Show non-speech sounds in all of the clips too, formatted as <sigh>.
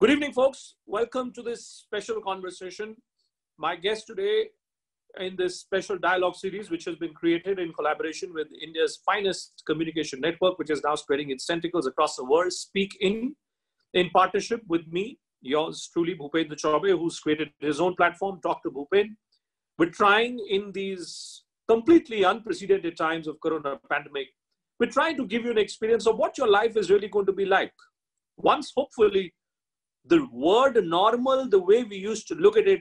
Good evening, folks. Welcome to this special conversation. My guest today in this special dialogue series, which has been created in collaboration with India's finest communication network, which is now spreading its tentacles across the world, SpeakIn, in partnership with me, yours truly, Bhupendra Chaubey, who's created his own platform, Talk to Bhupen. We're trying in these completely unprecedented times of corona pandemic, we're trying to give you an experience of what your life is really going to be like. Once, hopefully, the word normal, the way we used to look at it,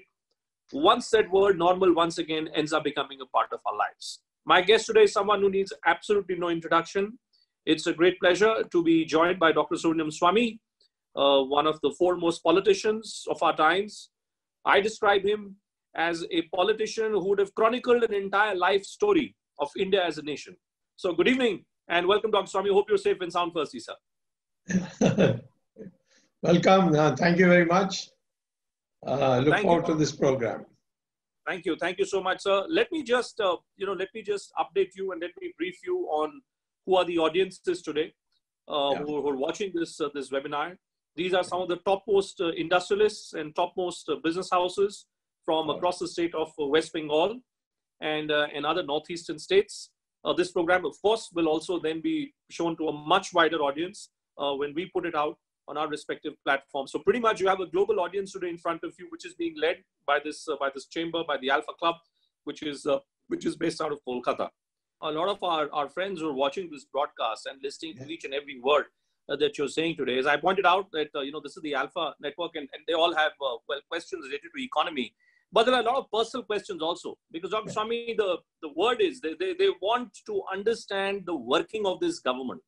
once that word normal once again ends up becoming a part of our lives. My guest today is someone who needs absolutely no introduction. It's a great pleasure to be joined by Dr. Subramanian Swamy, uh, one of the foremost politicians of our times. I describe him as a politician who would have chronicled an entire life story of India as a nation. So, good evening and welcome, Dr. Swamy. Hope you're safe and sound firstly, sir. <laughs> welcome. Uh, thank you very much. Uh, look thank forward you. to this program. Thank you. Thank you so much, sir. Let me just, uh, you know, let me just update you and let me brief you on who are the audiences today uh, yeah. who, who, are watching this uh, this webinar. These are some of the topmost uh, industrialists and topmost business houses from across the state of West Bengal and, and other northeastern states. this program, of course, will also then be shown to a much wider audience when we put it out on our respective platforms. So pretty much you have a global audience today in front of you, which is being led by this uh, by this chamber, by the Alpha Club, which is uh, which is based out of Kolkata. A lot of our, our friends who are watching this broadcast and listening to each and every word uh, that you're saying today, as I pointed out that uh, you know this is the Alpha Network, and, and they all have uh, well questions related to economy. But there are a lot of personal questions also because Dr. Swamy, the, the word is they, they, they want to understand the working of this government.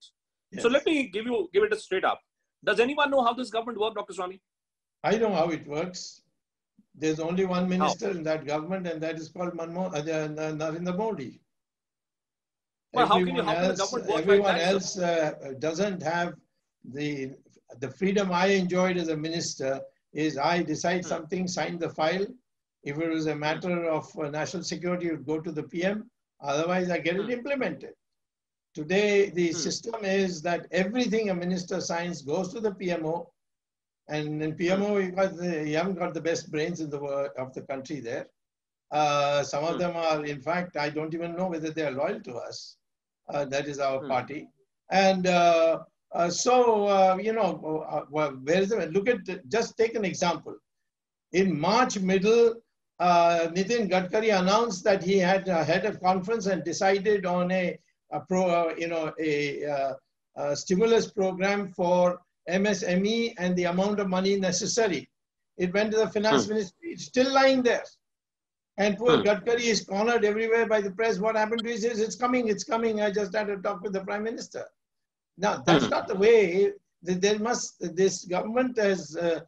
Yes. So let me give you give it a straight up does anyone know how this government works, Dr. Swamy? I know how it works. There's only one minister how? in that government, and that is called Manmo- uh, Narendra Modi. Well, everyone how can you, how else, government work everyone like else uh, doesn't have the the freedom I enjoyed as a minister. Is I decide hmm. something, sign the file. If it was a matter of uh, national security, it would go to the PM. Otherwise, I get it hmm. implemented. Today, the hmm. system is that everything a minister signs goes to the PMO, and in PMO, you, got the, you haven't got the best brains in the world of the country there. Uh, some of hmm. them are, in fact, I don't even know whether they are loyal to us. Uh, that is our hmm. party. And uh, uh so, uh, you know, uh, where is it? Look at, just take an example. In March middle, Nitin Gadkari announced that he had had a conference and decided on a a pro, uh, you know, a, uh, a, stimulus program for MSME and the amount of money necessary. It went to the finance hmm. ministry. It's still lying there. And poor hmm. Gadkari is cornered everywhere by the press. What happened to him is it's coming, it's coming. I just had to talk with the prime minister. Now, that's hmm. not the way. There must, this government has, uh,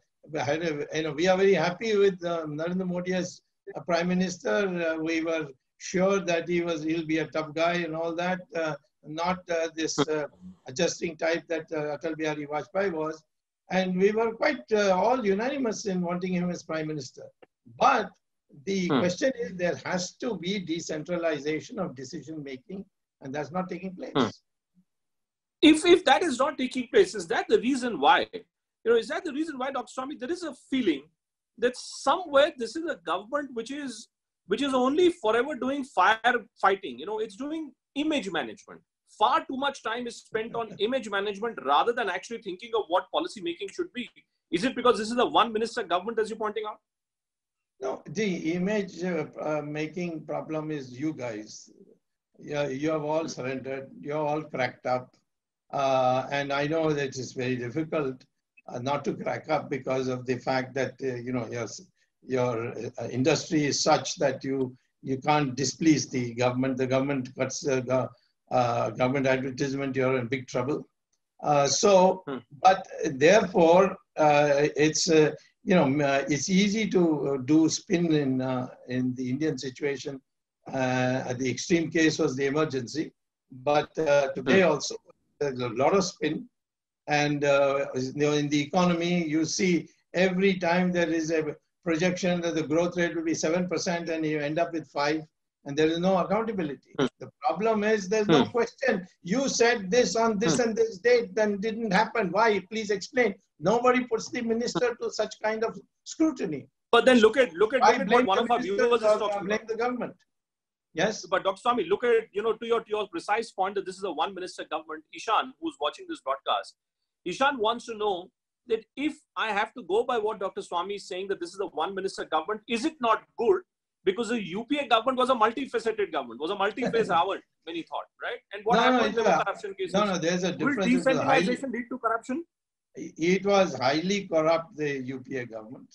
you know, we are very happy with uh, Narendra Modi as a prime minister. Uh, we were sure that he was he'll be a tough guy and all that, uh, not uh, this uh, <laughs> adjusting type that uh, Atal Bihari Vajpayee was. And we were quite uh, all unanimous in wanting him as prime minister. But the hmm. question is there has to be decentralization of decision making, and that's not taking place. Hmm. If, if that is not taking place, is that the reason why? You know, is that the reason why, Dr. Swamy, there is a feeling that somewhere this is a government which is which is only forever doing fire fighting. You know, it's doing image management. Far too much time is spent on <laughs> image management rather than actually thinking of what policy making should be. Is it because this is a one minister government, as you're pointing out? No, the image uh, uh, making problem is you guys. Yeah, you have all surrendered. You're all cracked up. Uh, and I know that it's very difficult uh, not to crack up because of the fact that, uh, you know, you're your uh, industry is such that you you can't displease the government. The government cuts uh, uh, government advertisement, you're in big trouble. Uh, so, hmm. but therefore, uh, it's uh, you know it's easy to do spin in in the Indian situation. the extreme case was the emergency, but today hmm. also there's a lot of spin, and you know in the economy you see every time there is a projection that the growth rate will be 7% and you end up with 5 and there is no accountability. Hmm. The problem is there's no hmm. question. You said this on this hmm. and this date, then didn't happen. Why? Please explain. Nobody puts the minister to such kind of scrutiny. But then look at look at, look at what one of our viewers is talking blame the government. Yes. But Dr. Swamy, look at you know to your to your precise point that this is a one minister government. Ishan, who's watching this broadcast, Ishan wants to know that if I have to go by what Dr. Swamy is saying that this is a one minister government, is it not good because the UPA government was a multifaceted government, was a multi-phase government, <laughs> many thought, right? And what no, happened no, the corruption cases? No, no, there's a difference. Will decentralization highly, lead to corruption? It was highly corrupt, the UPA government.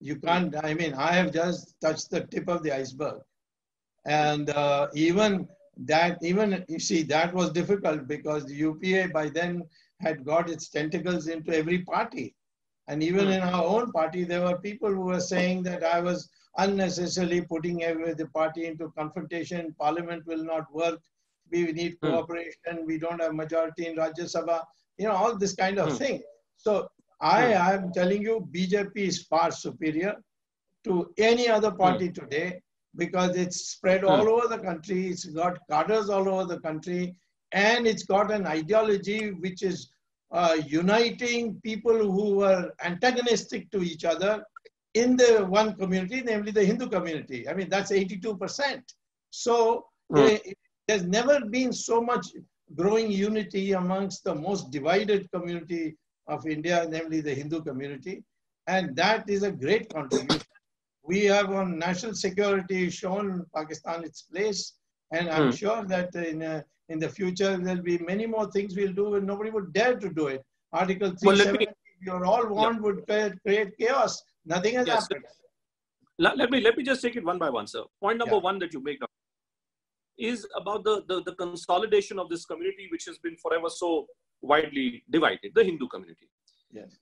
You can't, I mean, I have just touched the tip of the iceberg. And uh, even that, even, you see, that was difficult because the UPA by then had got its tentacles into every party. And even hmm. in our own party, there were people who were saying that I was unnecessarily putting the party into confrontation. Parliament will not work. We need hmm. cooperation. We don't have majority in Rajya Sabha. You know, all this kind of hmm. thing. So I am telling you, BJP is far superior to any other party today because it's spread all over the country. It's got cadres all over the country. And it's got an ideology which is uh, uniting people who were antagonistic to each other in the one community, namely the Hindu community. I mean, that's 82%. So mm. there's never been so much growing unity amongst the most divided community of India, namely the Hindu community. And that is a great contribution. We have on national security shown Pakistan its place. And I'm mm. sure that in, uh, in the future, there'll be many more things we'll do and nobody would dare to do it. Article 370, well, you're all want yeah. would create chaos. Nothing has yes. happened. Let me let me just take it one by one, sir. Point number yeah. one that you make is about the, the, the consolidation of this community, which has been forever so widely divided, the Hindu community. Yes.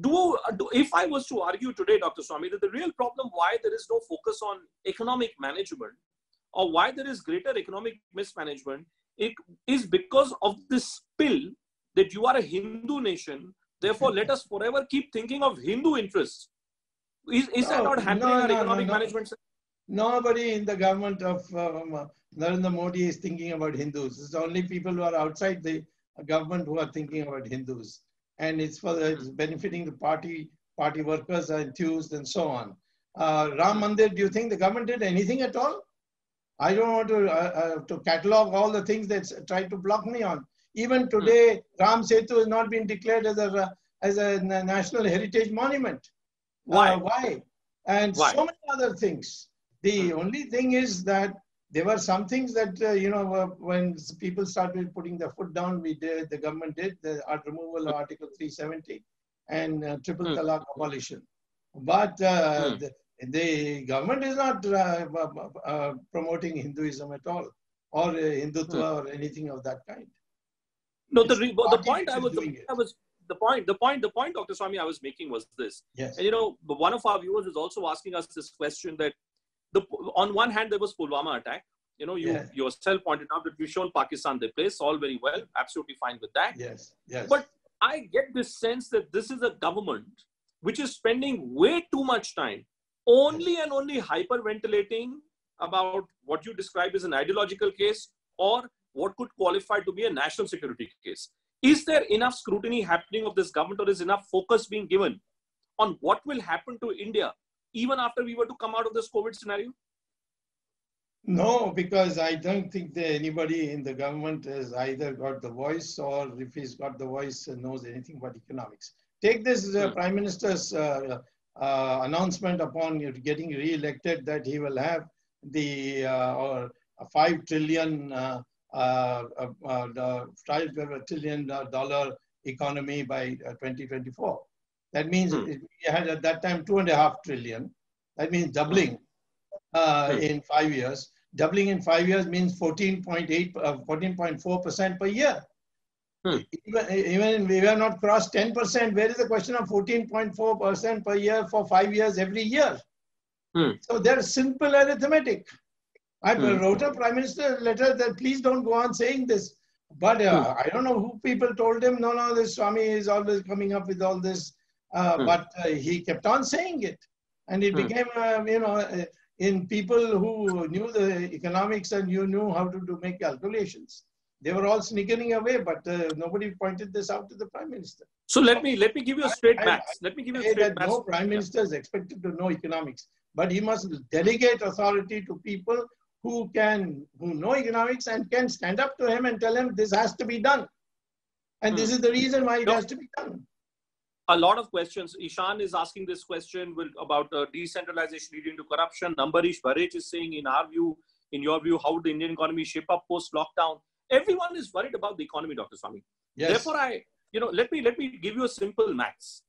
Do, do if I was to argue today, Dr. Swamy, that the real problem why there is no focus on economic management or why there is greater economic mismanagement, it is because of this spill that you are a Hindu nation. Therefore, <laughs> let us forever keep thinking of Hindu interests is, is no, that not happening no, in no, economic management? Nobody in the government of um, Narendra Modi is thinking about Hindus. It's only people who are outside the government who are thinking about Hindus. And it's for the, it's benefiting the party, party workers are enthused and so on. Uh, Ram Mandir, do you think the government did anything at all? I don't want to, uh, uh, to catalog all the things that try to block me on. Even today, Ram Setu has not been declared as a, as a national heritage monument. Why? Uh, why? And why? so many other things. The hmm. only thing is that there were some things that, uh, you know, when people started putting their foot down, we did, the government did, the removal of Article 370 and uh, triple hmm. talaq abolition. But uh, hmm. the, the, government is not uh, uh, promoting Hinduism at all, or Hindutva or anything of that kind. No, the, the point I was, the, I was the point, the point, the point, Dr. Swamy, I was making was this. Yes. And you know, one of our viewers is also asking us this question that the on one hand there was Pulwama attack. You know, you yes. yourself pointed out that we've shown Pakistan their place, all very well, absolutely fine with that. Yes. Yes. But I get this sense that this is a government which is spending way too much time only and only hyperventilating about what you describe as an ideological case or what could qualify to be a national security case. Is there enough scrutiny happening of this government or is enough focus being given on what will happen to India even after we were to come out of this COVID scenario? No, because I don't think that anybody in the government has either got the voice or if he's got the voice knows anything about economics. Take this uh, hmm. Prime Minister's uh, uh, announcement upon getting re-elected that he will have the uh, or 5 trillion uh, uh, uh, the $5 trillion economy by 2024. That means hmm. had at that time two and a half trillion. That means doubling uh, hmm. in five years. Doubling in five years means 14.8, uh, 14.4% per year. Hmm. Even, even we have not crossed 10%. Where is the question of 14.4% per year for five years every year? Hmm. So there's simple arithmetic. I hmm. wrote a prime minister letter that please don't go on saying this. But uh, hmm. I don't know who people told him, no, no, this Swamy is always coming up with all this. Uh, hmm. But uh, he kept on saying it. And it hmm. became, uh, you know, uh, in people who knew the economics and you knew how to do make calculations. They were all sneaking away, but uh, nobody pointed this out to the prime minister. So let me let me give you a straight I, maths. Let me give you a straight maths. No prime minister is expected to know economics, but he must delegate authority to people who can who know economics and can stand up to him and tell him this has to be done, and hmm. this is the reason why it no. has to be done a lot of questions. Ishan is asking this question will, about uh, decentralization leading to corruption. Ambarish Bharech is saying, in our view, in your view, how the Indian economy shape up post lockdown? Everyone is worried about the economy, Dr. Swamy. Yes. Therefore, I, you know, let me let me give you a simple maths.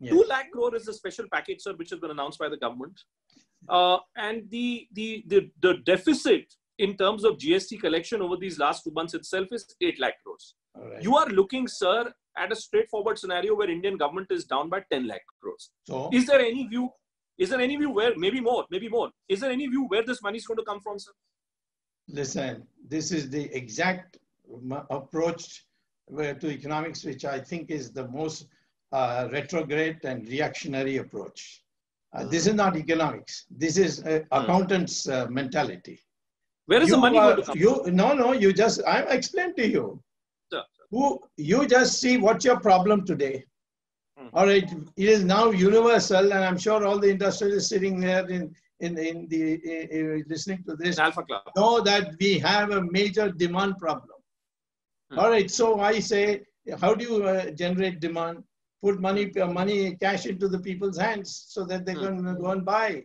Yes. Two lakh crore is a special package, sir, which has been announced by the government, uh, and the, the the the deficit in terms of GST collection over these last two months itself is eight lakh crores. Right. You are looking, sir, at a straightforward scenario where Indian government is down by 10 lakh crores. So, is there any view? Is there any view where maybe more, maybe more? Is there any view where this money is going to come from, sir? Listen, this is the exact approach to economics, which I think is the most uh, retrograde and reactionary approach. Uh, this is not economics. This is uh, accountant's uh, mentality. Where is you the money going to come? You no no. You just I explained to you who you just see what's your problem today. Hmm. All right, it is now universal, and I'm sure all the industrialists sitting there in in, in the in, in listening to this Alpha Club. know that we have a major demand problem. Hmm. All right, so I say, how do you uh, generate demand? Put money, uh, money, cash into the people's hands so that they hmm. can go and buy.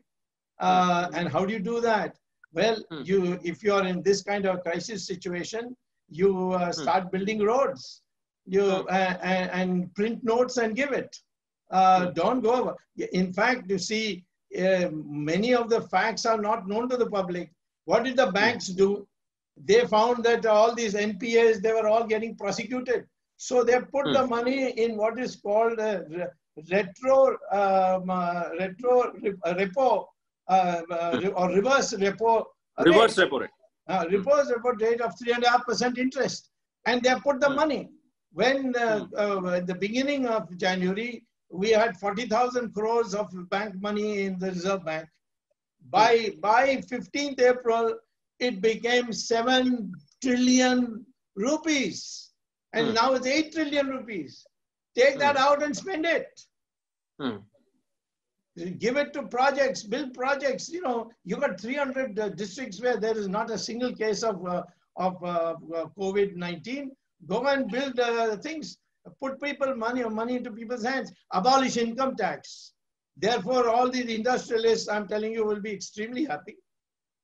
Uh, and how do you do that? Well, you if you are in this kind of crisis situation, you uh, hmm. start building roads you uh, and, and, print notes and give it uh, hmm. don't go over in fact you see uh, many of the facts are not known to the public what did the hmm. banks do they found that all these npas they were all getting prosecuted so they put the money in what is called a retro um, uh, retro repo uh, or reverse repo reverse repo rate uh, reverse repo rate of 3.5% interest. And they put the hmm. money. When uh, uh, at the beginning of January, we had 40,000 crores of bank money in the Reserve Bank. By, hmm. by 15th April, it became 7 trillion rupees. And now it's 8 trillion rupees. Take that out and spend it give it to projects, build projects. You know, you got 300 uh, districts where there is not a single case of, uh, of uh, uh COVID-19. Go and build uh, things. Put people money or money into people's hands. Abolish income tax. Therefore, all these industrialists, I'm telling you, will be extremely happy.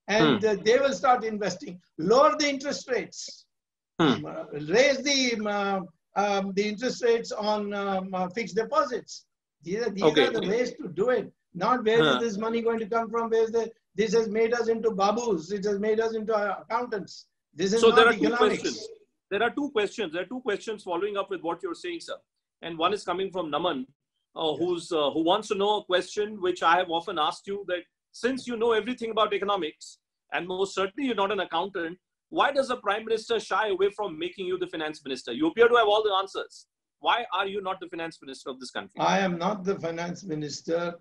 And hmm. Uh, they will start investing. Lower the interest rates. Hmm. raise the, um, um, the interest rates on um, fixed deposits these are, these okay. are the ways to do it. Not where huh. is this money going to come from? Where's the this has made us into babus. It has made us into accountants. This is so there are economics. two questions. There are two questions. There are two questions following up with what you're saying, sir. And one is coming from Naman, uh, who's uh, who wants to know a question which I have often asked you that since you know everything about economics and most certainly you're not an accountant, why does the prime minister shy away from making you the finance minister? You appear to have all the answers. Why are you not the finance minister of this country? I am not the finance minister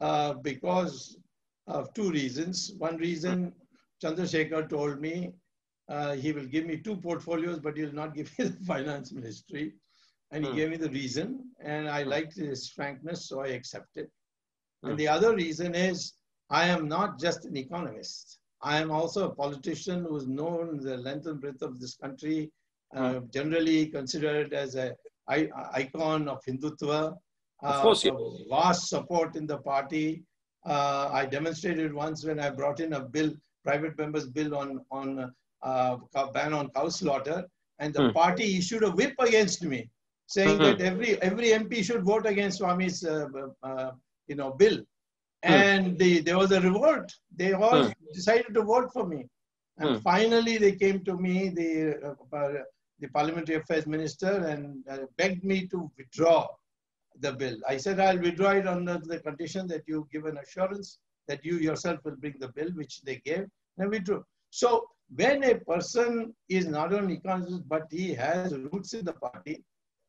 uh, because of two reasons. One reason, Chandrasekhar told me uh, he will give me two portfolios, but he will not give me <laughs> the finance ministry. And he hmm. gave me the reason, and I hmm. liked his frankness, so I accepted. Hmm. And the other reason is I am not just an economist. I am also a politician who is known the length and breadth of this country, uh, generally considered as a icon of Hindutva. Of course, yeah. vast support in the party. Uh, I demonstrated once when I brought in a bill, private members bill on on uh, ban on cow slaughter, and the hmm. party issued a whip against me, saying hmm. that every every MP should vote against Swamy's uh, uh, you know bill, hmm. and the, there was a revolt. They all hmm. decided to vote for me, and finally they came to me. The uh, the parliamentary affairs minister and uh, begged me to withdraw the bill. I said I'll withdraw it under the condition that you give an assurance that you yourself will bring the bill, which they gave, and withdrew. So when a person is not only conscious, but he has roots in the party,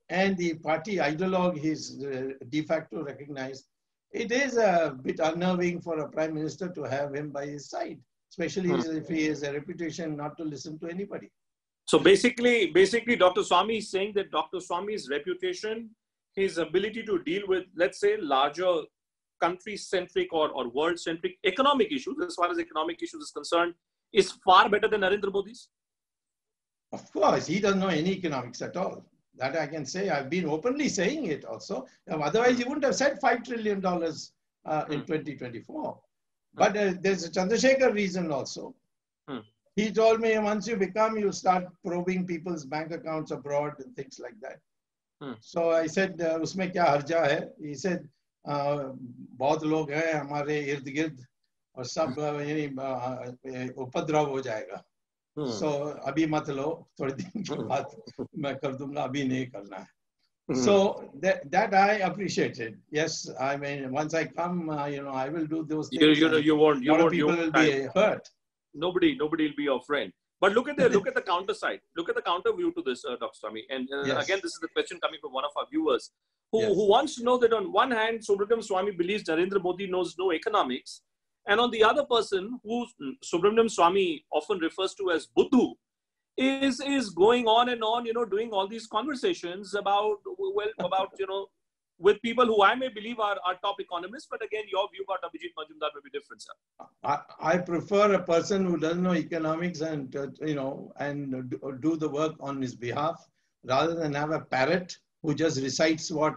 and the party ideologue is uh, de facto recognized, it is a bit unnerving for a prime minister to have him by his side, especially hmm. if he has a reputation not to listen to anybody. So basically, basically, Dr. Swamy is saying that Dr. Swamy's reputation, his ability to deal with, let's say, larger country-centric or, or world-centric economic issues, as far as economic issues is concerned, is far better than Narendra Modi's? Of course, he doesn't know any economics at all. That I can say. I've been openly saying it also. Otherwise, he wouldn't have said $5 trillion uh, in 2024. Hmm. But uh, there's a Chandrasekhar reason also. Hmm. He told me once you become, you start probing people's bank accounts abroad and things like that. Hmm. So I said, uh, उसमें क्या हर्जा है? He said, uh, बहुत लोग हैं हमारे इर्द गिर्द और सब यानी उपद्रव हो जाएगा। सो so, अभी मत लो थोड़ी दिन के बाद मैं कर दूंगा अभी नहीं करना है। So that I appreciated yes I mean once I come you know I will do those you know you you people will be hurt nobody nobody will be your friend. But look at the look at the counter side. Look at the counter view to this uh, dr. Swamy. And uh, yes. again this is the question coming from one of our viewers who, yes. who wants to know that on one hand Subramanian Swamy believes narendra modi knows no economics and on the other person, who Subramanian Swamy often refers to as Buddhu, is is going on and on, you know, doing all these conversations about well about you know with people who I may believe are, are top economists, but again, your view about Abhijit Majumdar may be different, sir. I, I prefer a person who doesn't know economics and uh, you know and do, do the work on his behalf, rather than have a parrot who just recites what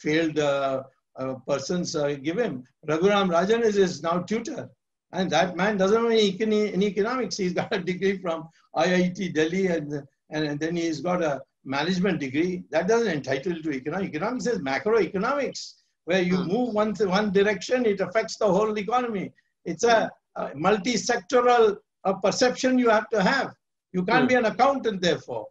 failed uh, uh, persons uh, give him. Raghuram Rajan is his now tutor. And that man doesn't know any, any economics. He's got a degree from IIT Delhi and, and, and then he's got a management degree. That doesn't entitle to economics. Economics is macroeconomics, where you hmm. move one, one direction, it affects the whole economy. It's a, a multi-sectoral uh, perception you have to have. You can't hmm. be an accountant, therefore.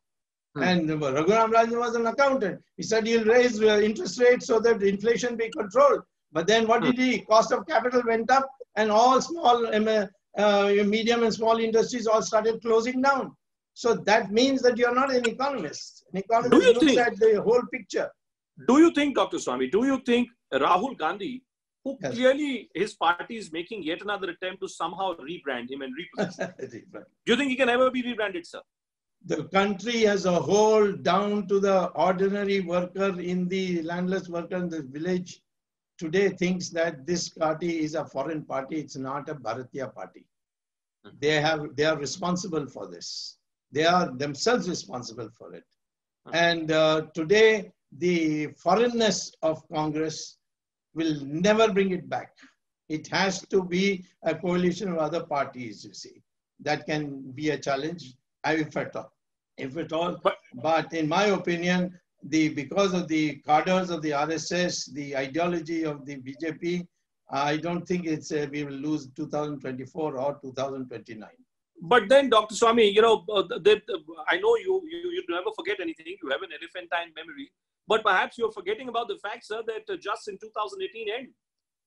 Hmm. And Raghuram Rajan was an accountant. He said he'll raise uh, interest rates so that inflation be controlled. But then what hmm. did he? Cost of capital went up and all small, um, uh, uh, medium and small industries all started closing down. So that means that you're not an economist. An economist looks think, at the whole picture. Do you think, Dr. Swamy, do you think Rahul Gandhi, who yes. clearly his party is making yet another attempt to somehow rebrand him and reposition, him, <laughs> do you think he can ever be rebranded, sir? The country as a whole down to the ordinary worker in the landless worker in the village today thinks that this party is a foreign party. It's not a Bharatiya party. Hmm. They have they are responsible for this. They are themselves responsible for it. Hmm. And uh, today the foreignness of Congress will never bring it back. It has to be a coalition of other parties, you see. That can be a challenge if at all. If at all. But, but in my opinion, the because of the cadres of the RSS, the ideology of the BJP, I don't think it's uh, we will lose 2024 or 2029. But then, Dr. Swamy, you know, uh, that, uh, I know you, you you never forget anything. You have an elephantine memory. But perhaps you're forgetting about the fact, sir, that uh, just in 2018 end,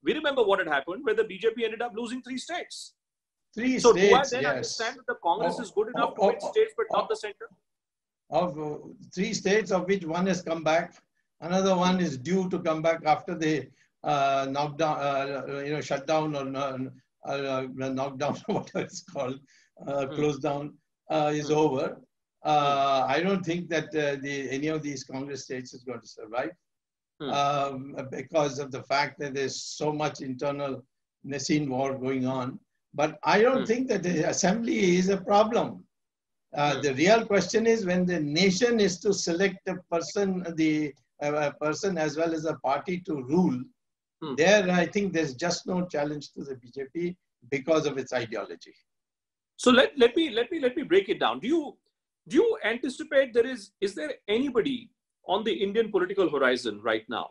we remember what had happened where the BJP ended up losing three states. Three so states, do I then yes. understand that the Congress oh, is good enough oh, to win oh, states but not the center? Of uh, three states, of which one has come back, another one is due to come back after the uh, knockdown, uh, you know, shutdown or uh, uh knockdown, <laughs> whatever it's called, uh, hmm. close down uh, is hmm. over. Uh, I don't think that the, any of these Congress states is going to survive hmm. um, because of the fact that there's so much internal Nassine war going on. But I don't mm. think that the assembly is a problem. Uh, mm. The real question is when the nation is to select a person, the uh, a person as well as a party to rule. Mm. There, I think there's just no challenge to the BJP because of its ideology. So let, let me let me let me break it down. Do you do you anticipate there is is there anybody on the Indian political horizon right now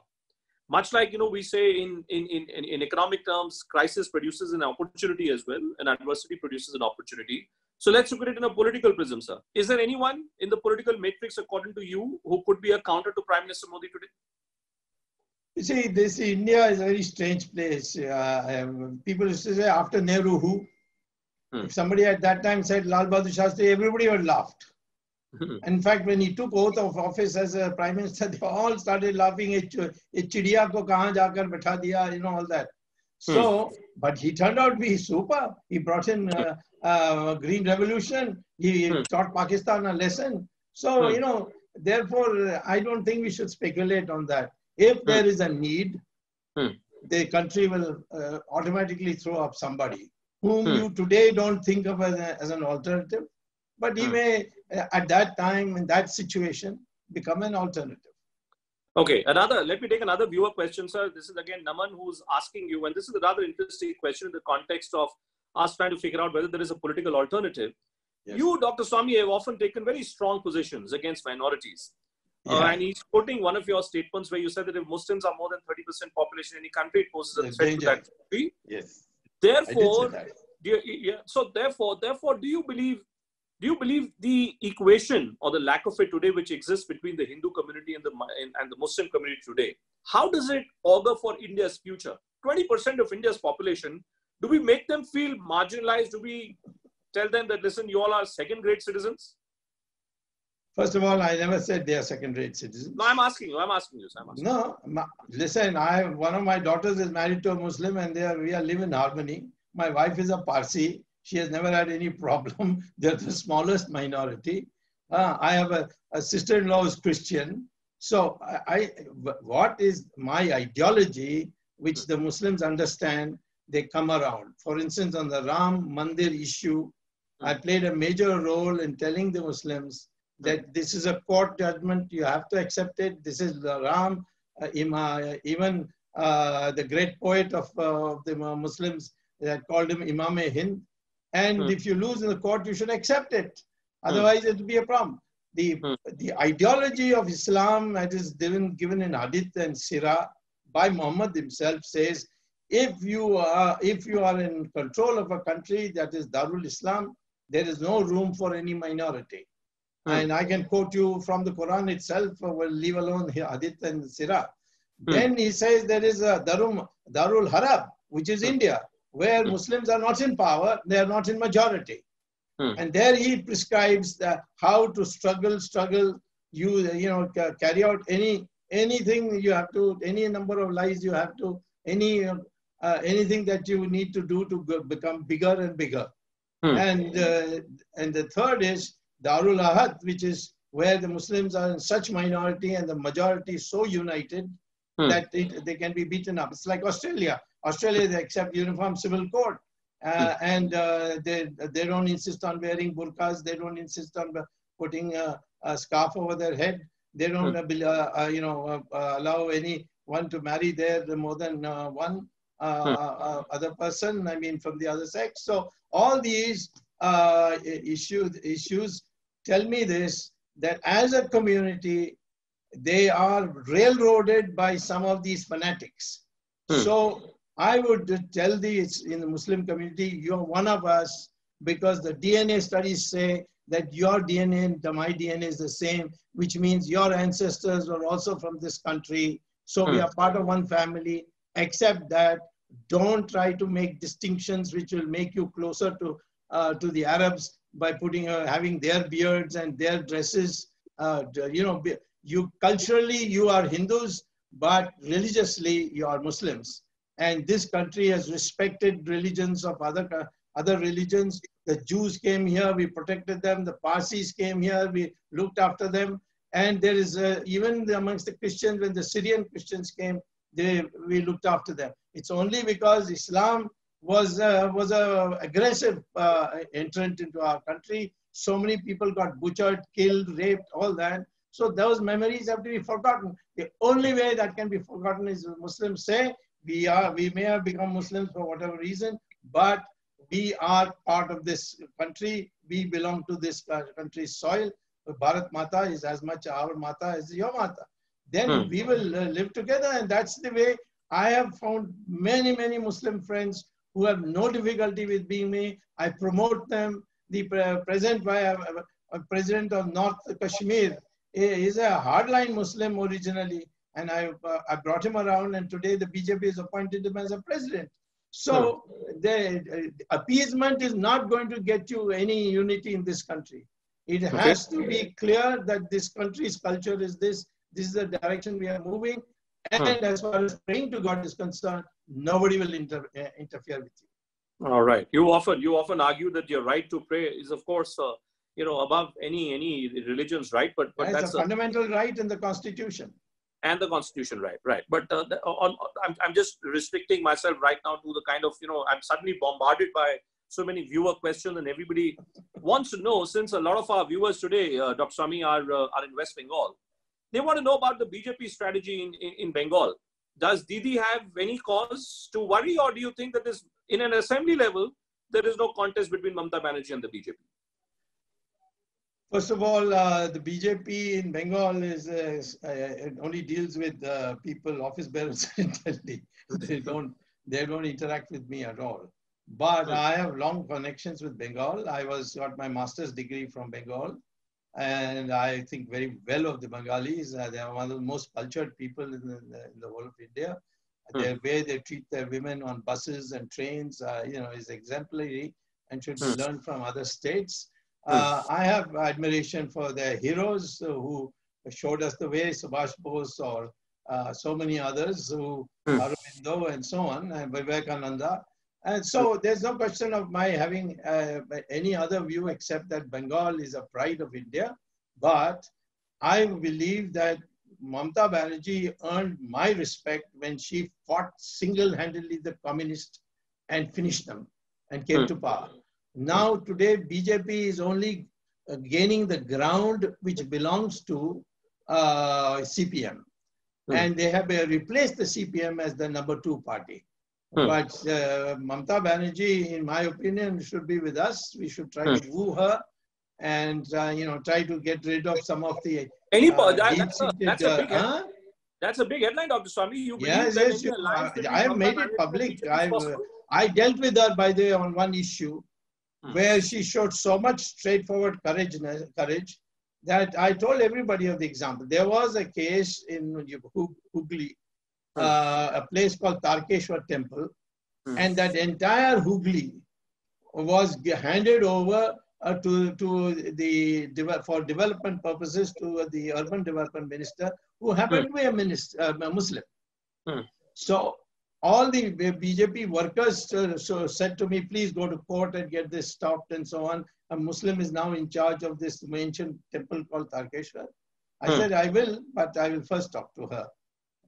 much like you know we say in, in in in economic terms crisis produces an opportunity as well and adversity produces an opportunity. So let's look at it in a political prism sir. Is there anyone in the political matrix according to you who could be a counter to prime minister modi today? You see this india is a very strange place. Uh, um, people used to say after nehru who? Hmm. if somebody at that time said lal bahadur shastri everybody would laughed. In fact, when he took oath of office as a prime minister, they all started laughing. Chidiya ko kahan jakar bitha diya, you know, all that. So, hmm. but he turned out to be super. He brought in uh, uh, Green Revolution. He hmm. taught Pakistan a lesson. So, you know, therefore, I don't think we should speculate on that. If there is a need, the country will uh, automatically throw up somebody whom you today don't think of as, a, as an alternative but he hmm. may, at that time, in that situation, become an alternative. Okay, another, let me take another viewer question, sir. This is again Naman who's asking you, and this is a rather interesting question in the context of us trying to figure out whether there is a political alternative. Yes. You, Dr. Swamy, have often taken very strong positions against minorities. Uh, yeah. Uh, and he's quoting one of your statements where you said that if Muslims are more than 30% population in any country, it poses a threat to that country. Yes. Therefore, you, yeah, so therefore, therefore, do you believe do you believe the equation or the lack of it today which exists between the hindu community and the and the muslim community today how does it augur for india's future 20% of india's population do we make them feel marginalized do we tell them that listen you all are second grade citizens First of all, I never said they are second-rate citizens. No, I'm asking you. I'm asking you. I'm asking no, ma, listen. I one of my daughters is married to a Muslim, and they are we are live in harmony. My wife is a Parsi. She has never had any problem. <laughs> They're the smallest minority. Uh, I have a, a sister-in-law who's Christian. So I, I, what is my ideology, which the Muslims understand, they come around. For instance, on the Ram Mandir issue, I played a major role in telling the Muslims that this is a court judgment, you have to accept it. This is the Ram, uh, even uh, the great poet of uh, the Muslims that called him Imam Hind, and hmm. if you lose in the court, you should accept it. Hmm. Otherwise, hmm. it will be a problem. The, hmm. the ideology of Islam that is given, given in Hadith and Sirah by Muhammad himself says, if you are if you are in control of a country that is Darul Islam, there is no room for any minority. Hmm. And I can quote you from the Quran itself, uh, we'll leave alone Hadith and Sirah. Hmm. Then he says there is a Darum, Darul Harab, which is India where. Muslims are not in power, they are not in majority. Hmm. And there he prescribes the, how to struggle, struggle, you, you know, carry out any anything you have to, any number of lies you have to, any uh, anything that you need to do to become bigger and bigger. Hmm. And, uh, and the third is Darul Ahad, which is where the Muslims are in such minority and the majority is so united hmm. that it, they can be beaten up. It's like Australia. Australia, they accept uniform civil code. Uh, hmm. and uh, they, they don't insist on wearing burqas. They don't insist on putting a, a scarf over their head. They don't, hmm. uh, uh, you know, uh, allow anyone to marry there more than one hmm. other person. I mean, from the other sex. So all these issues issues tell me this that as a community, they are railroaded by some of these fanatics. Hmm. So I would tell the in the Muslim community, you're one of us because the DNA studies say that your DNA and my DNA is the same, which means your ancestors were also from this country. So we hmm. are part of one family, except that don't try to make distinctions which will make you closer to, uh, to the Arabs by putting, uh, having their beards and their dresses. Uh, you know, you culturally, you are Hindus, but religiously, you are Muslims and this country has respected religions of other, other religions. The Jews came here, we protected them. The Parsis came here, we looked after them. And there is, a, even amongst the Christians, when the Syrian Christians came, they, we looked after them. It's only because Islam was, uh, was a aggressive uh, entrant into our country. So many people got butchered, killed, raped, all that. So those memories have to be forgotten. The only way that can be forgotten is Muslims say, we are we may have become Muslims for whatever reason, but we are part of this country. We belong to this country's soil. Bharat Mata is as much our Mata as your Mata. Then hmm. we will uh, live together, and that's the way I have found many many Muslim friends who have no difficulty with being me. I promote them. The present uh, uh, president of North Kashmir is a hardline Muslim originally and I, uh, I brought him around and today the BJP has appointed him as a president. So the uh, appeasement is not going to get you any unity in this country. It has to be clear that this country's culture is this, this is the direction we are moving. And as far as praying to God is concerned, nobody will inter uh, interfere with you. All right. You often you often argue that your right to pray is, of course, uh, you know, above any any religion's right, but but that's, that's a fundamental right in the Constitution. And the Constitution, right, right. But uh, the, on, I'm I'm just restricting myself right now to the kind of you know I'm suddenly bombarded by so many viewer questions, and everybody wants to know. Since a lot of our viewers today, uh, Dr. Swamy, are uh, are in West Bengal, they want to know about the BJP strategy in, in, in Bengal. Does Didi have any cause to worry, or do you think that this, in an assembly level, there is no contest between Mamta Banerjee and the BJP? First of all, uh, the BJP in Bengal is uh, uh, only deals with uh, people, office bearers in Delhi. They don't they don't interact with me at all. But I have long connections with Bengal. I was got my master's degree from Bengal, and I think very well of the Bengalis. Uh, they are one of the most cultured people in the, in the whole of India. Hmm. The way they treat their women on buses and trains, uh, you know, is exemplary and should be hmm. learned from other states. Hmm. Uh, I have admiration for the heroes who showed us the way, Subhash Bose or uh, so many others who, mm. Aurobindo and so on, and Vivekananda. And so there's no question of my having uh, any other view except that Bengal is a pride of India. But I believe that Mamta Banerjee earned my respect when she fought single-handedly the communists and finished them and came to power. Now today BJP is only uh, gaining the ground which belongs to uh, CPM. Mm. And they have uh, replaced the CPM as the number two party. Hmm. But uh, Mamta Banerjee, in my opinion, should be with us. We should try hmm. to woo her and, uh, you know, try to get rid of some of the. Any, uh, that, that's, a, that's, a big huh? that's a big headline, Dr. Swamy. You yes, yes, you, uh, I have made it public. I, I dealt with her, by the way, on one issue hmm. where she showed so much straightforward courage, courage that I told everybody of the example. There was a case in Hooghly uh, a place called Tarkeshwar Temple, mm. and that entire Hooghly was handed over uh, to, to the for development purposes to the urban development minister, who happened to be a, minister, uh, a Muslim. So all the BJP workers uh, so said to me, please go to court and get this stopped and so on. A Muslim is now in charge of this ancient temple called Tarkeshwar. I hmm. said, I will, but I will first talk to her.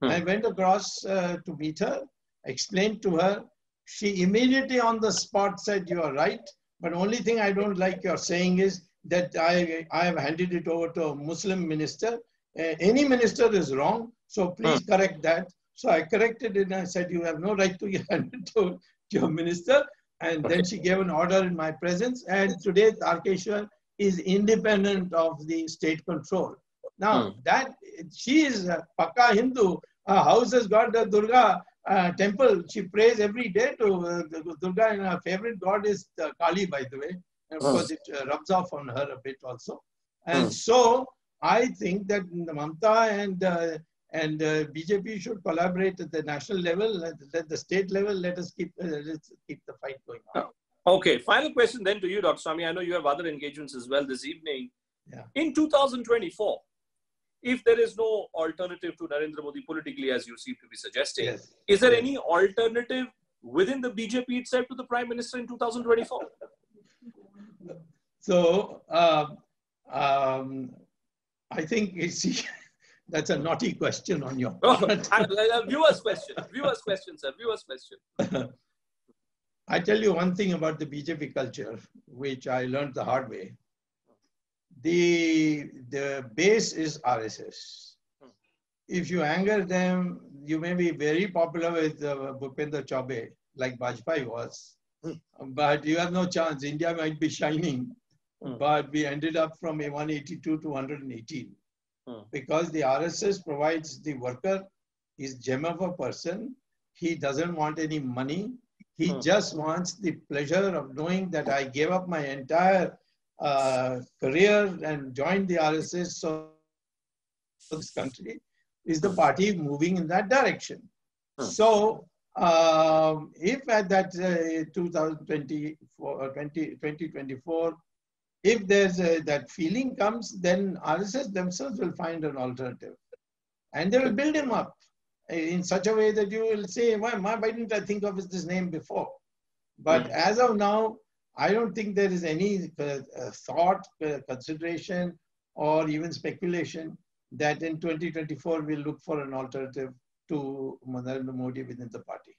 Hmm. I went across uh, to meet her, explained to her. She immediately on the spot said, you are right. But only thing I don't like your saying is that I, I have handed it over to a Muslim minister. Uh, any minister is wrong. So please hmm. correct that. So I corrected it and I said, you have no right to <laughs> hand it to your minister. And then she gave an order in my presence. And today Tarkeshwar is independent of the state control. Now hmm. that she is a Pakka Hindu, her house has got the Durga uh, temple. She prays every day to uh, Durga, and her favorite god is uh, Kali, by the way. And of hmm. course, it uh, rubs off on her a bit also. And hmm. so I think that Mamta and uh, and uh, BJP should collaborate at the national level, at the state level. Let us keep let's keep the fight going on. Okay, final question then to you, Dr. Swamy. I know you have other engagements as well this evening. Yeah. In 2024, if there is no alternative to Narendra Modi politically, as you seem to be suggesting, yes. is there yes. any alternative within the BJP itself to the Prime Minister in 2024? <laughs> So, uh, um, I think <laughs> it's, that's a naughty question on your oh, part. Oh, viewers' question, viewers' question, sir, viewers' question. <laughs> I tell you one thing about the BJP culture, which I learned the hard way the, the base is RSS. If you anger them, you may be very popular with uh, Bhupendra Chaubey, like Vajpayee was, but you have no chance. India might be shining, but we ended up from a 182 to 118 because the RSS provides the worker is gem of a person. He doesn't want any money. He just wants the pleasure of knowing that I gave up my entire uh, career and joined the RSS. So this country is the party moving in that direction. Hmm. So um, if at that uh, 2024, 20, 2024, if there's a, that feeling comes, then RSS themselves will find an alternative. And they will build him up in such a way that you will say, why, why didn't I think of this name before? But mm. as of now, I don't think there is any uh, uh, thought, uh, consideration, or even speculation that in 2024 we'll look for an alternative to Narendra Modi within the party.